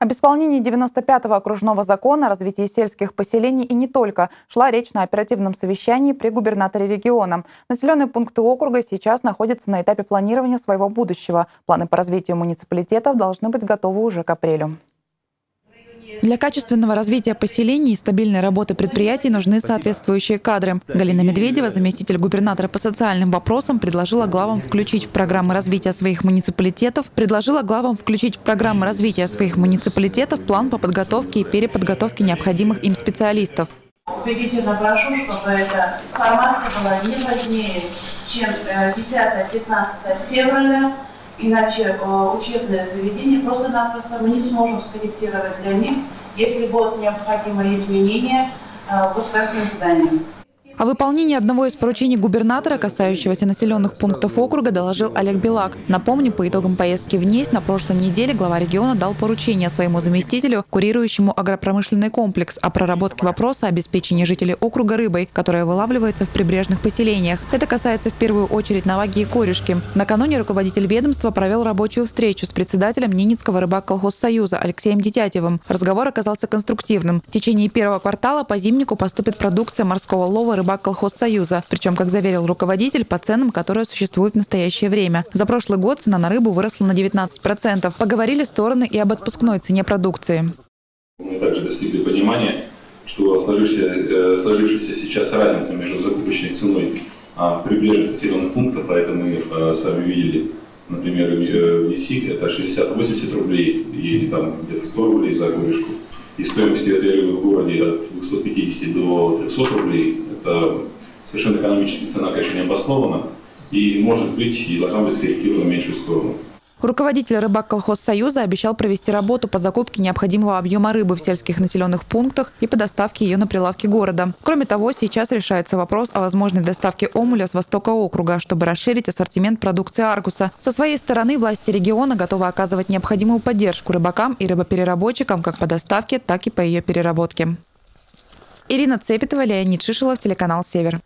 Об исполнении 95-го окружного закона о развитии сельских поселений и не только шла речь на оперативном совещании при губернаторе региона. Населенные пункты округа сейчас находятся на этапе планирования своего будущего. Планы по развитию муниципалитетов должны быть готовы уже к апрелю. Для качественного развития поселений и стабильной работы предприятий нужны соответствующие кадры. Галина Медведева, заместитель губернатора по социальным вопросам, предложила главам включить в программы развития своих муниципалитетов, предложила главам включить в программы развития своих муниципалитетов план по подготовке и переподготовке необходимых им специалистов. Убедительно прошу, чтобы эта информация была не позднее, чем 10-15 э, февраля Иначе э, учебное заведение просто-напросто мы не сможем скорректировать для них, если будут необходимые изменения э, в государственном. О выполнении одного из поручений губернатора, касающегося населенных пунктов округа, доложил Олег Белак. Напомню, по итогам поездки в НИС на прошлой неделе глава региона дал поручение своему заместителю, курирующему агропромышленный комплекс, о проработке вопроса обеспечения жителей округа рыбой, которая вылавливается в прибрежных поселениях. Это касается в первую очередь Наваги и Корюшки. Накануне руководитель ведомства провел рабочую встречу с председателем Ненецкого рыбак-колхозсоюза Алексеем Детятевым. Разговор оказался конструктивным. В течение первого квартала по зимнику поступит продукция морского лова рыбак рыбак колхозсоюза. Причем, как заверил руководитель, по ценам, которые существуют в настоящее время. За прошлый год цена на рыбу выросла на 19%. Поговорили стороны и об отпускной цене продукции. Мы также достигли понимания, что сложившаяся, э, сложившаяся сейчас разница между закупочной ценой а, в прибрежных населенных пунктов, а это мы э, сами видели, например, в ЕСИК, это 60-80 рублей и там где-то 100 рублей за горюшку. И стоимостью этой рыбы в городе от 250 до 300 рублей это совершенно экономически цена, конечно, не обоснована, и может быть и должна быть скорректирована в меньшую сторону. Руководитель рыбак колхоз Союза обещал провести работу по закупке необходимого объема рыбы в сельских населенных пунктах и по доставке ее на прилавки города. Кроме того, сейчас решается вопрос о возможной доставке омуля с востока округа, чтобы расширить ассортимент продукции Аргуса. Со своей стороны власти региона готовы оказывать необходимую поддержку рыбакам и рыбопереработчикам как по доставке, так и по ее переработке. Ирина Цепетова, Леонид Шишилов, телеканал «Север».